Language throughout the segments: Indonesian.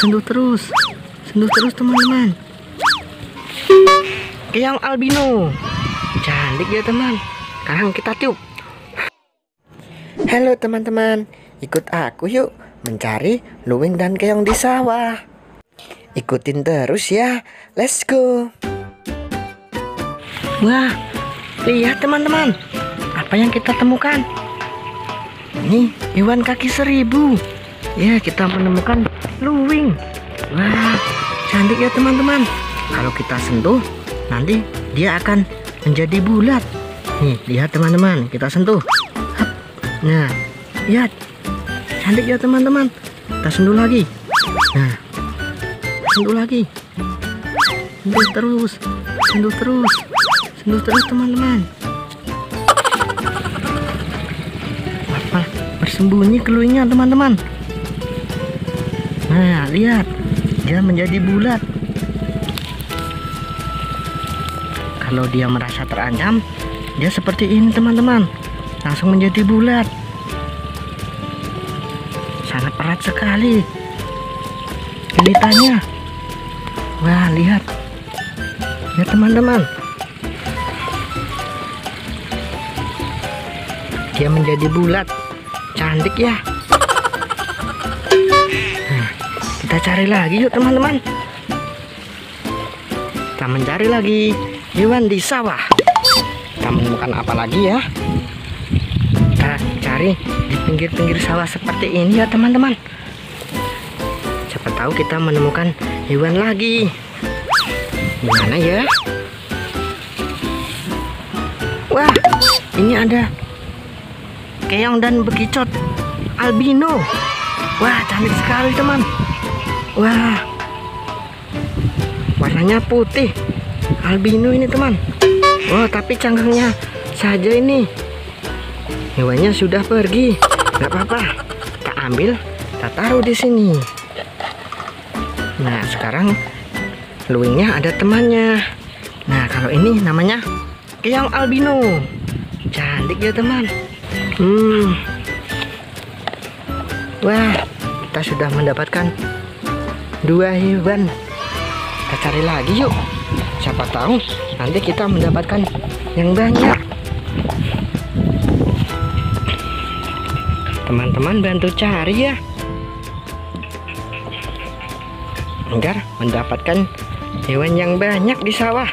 sentuh terus. Sentuh terus teman-teman. Keong albino. Cantik ya teman. Sekarang kita tiup. Halo teman-teman. Ikut aku yuk mencari luwing dan keong di sawah. Ikutin terus ya. Let's go. Wah lihat teman-teman. Apa yang kita temukan? Ini hewan kaki seribu ya kita menemukan luwing. Wah cantik ya teman-teman. Kalau kita sentuh nanti dia akan menjadi bulat. Nih lihat teman-teman. Kita sentuh. Nah lihat. Cantik ya teman-teman. Kita sentuh lagi. Nah sentuh lagi. Sentuh terus. Sentuh terus. Sentuh terus teman-teman. Apa? Bersembunyi keluarnya teman-teman nah lihat. Dia menjadi bulat. Kalau dia merasa terancam dia seperti ini teman-teman. Langsung menjadi bulat. Sangat erat sekali. Gilitannya wah lihat. Ya teman-teman. Dia menjadi bulat. Cantik ya kita cari lagi yuk teman-teman. Kita mencari lagi hewan di sawah. Kita menemukan apa lagi ya? Kita cari di pinggir-pinggir sawah seperti ini ya teman-teman. Siapa tahu kita menemukan hewan lagi. Gimana ya? Wah ini ada keong dan bekicot albino. Wah cantik sekali teman wah. Warnanya putih. Albino ini teman. Wah tapi cangkangnya saja ini. Hewannya sudah pergi. Nggak apa-apa. Kita ambil kita taruh di sini. Nah sekarang luwingnya ada temannya. Nah kalau ini namanya keong albino. Cantik ya teman. Hmm. Wah kita sudah mendapatkan dua hewan. Kita cari lagi yuk. Siapa tahu nanti kita mendapatkan yang banyak. Teman-teman bantu cari ya. Agar mendapatkan hewan yang banyak di sawah.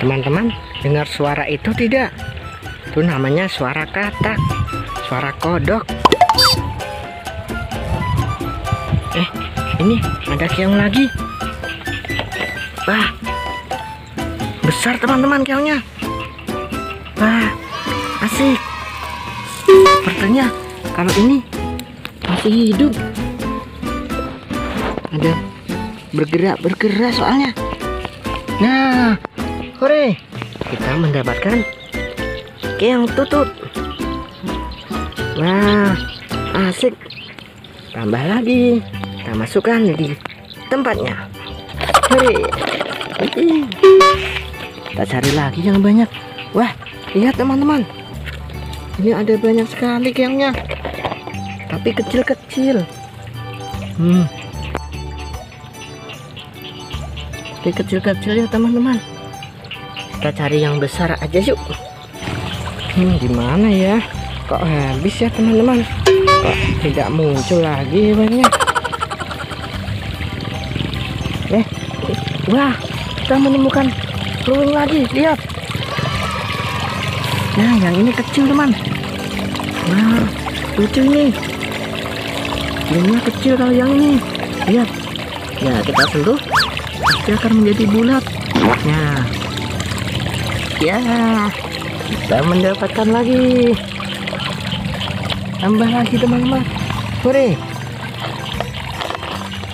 Teman-teman dengar suara itu tidak? Itu namanya suara katak suara kodok eh ini ada keong lagi. Wah besar teman-teman keongnya. Wah asik. Sepertinya kalau ini masih hidup. Ada bergerak bergerak soalnya. Nah hore kita mendapatkan keong tutut wah asik tambah lagi. Kita masukkan di tempatnya. Hore kita cari lagi yang banyak. Wah lihat teman-teman. Ini ada banyak sekali keongnya tapi kecil-kecil. Hmm. Oke kecil-kecil ya teman-teman. Kita cari yang besar aja yuk. Hmm, gimana ya? Kok habis ya teman-teman tidak muncul lagi hewannya eh wah kita menemukan luwing lagi lihat. Nah yang ini kecil teman. Wah lucu ini. Luwingnya kecil kalau yang ini. Lihat. Ya kita sentuh. Pasti akan menjadi bulat. Nah ya kita mendapatkan lagi tambah lagi teman-teman. Hore.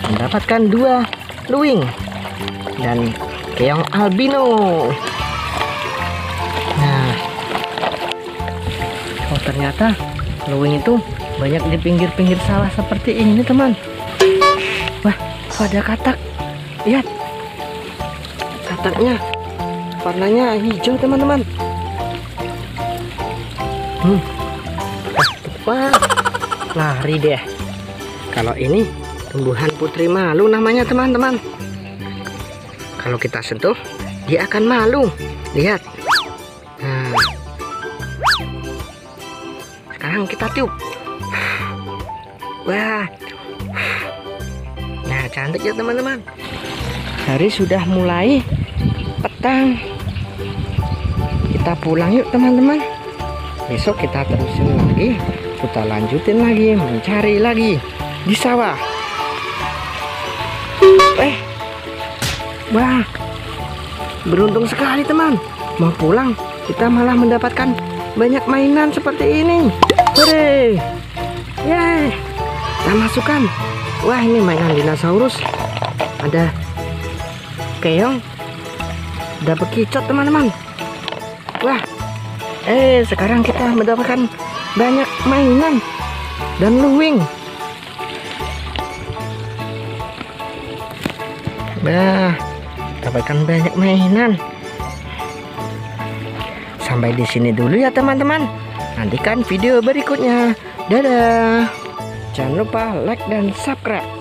Mendapatkan dua luwing dan keong albino. Nah. Oh ternyata luwing itu banyak di pinggir-pinggir sawah seperti ini teman. Wah ada katak. Lihat. Kataknya. Warnanya hijau teman-teman. Hmm. Ah, wah lari deh Kalau ini tumbuhan putri malu namanya teman-teman. Kalau kita sentuh, dia akan malu. Lihat. Nah. Sekarang kita tiup. Wah. Nah, cantik ya teman-teman. Hari sudah mulai petang. Kita pulang yuk teman-teman. Besok kita terusin lagi. Kita lanjutin lagi mencari lagi di sawah. Eh. Wah. Beruntung sekali teman. Mau pulang, kita malah mendapatkan banyak mainan seperti ini. Hore. Yeay. Kita masukkan. Wah, ini mainan dinosaurus. Ada keong. Ada bekicot teman-teman. Wah. Eh, sekarang kita mendapatkan banyak mainan dan luwing. Nah, dapatkan banyak mainan. Sampai di sini dulu ya teman-teman. Nantikan video berikutnya. Dadah. Jangan lupa like dan subscribe.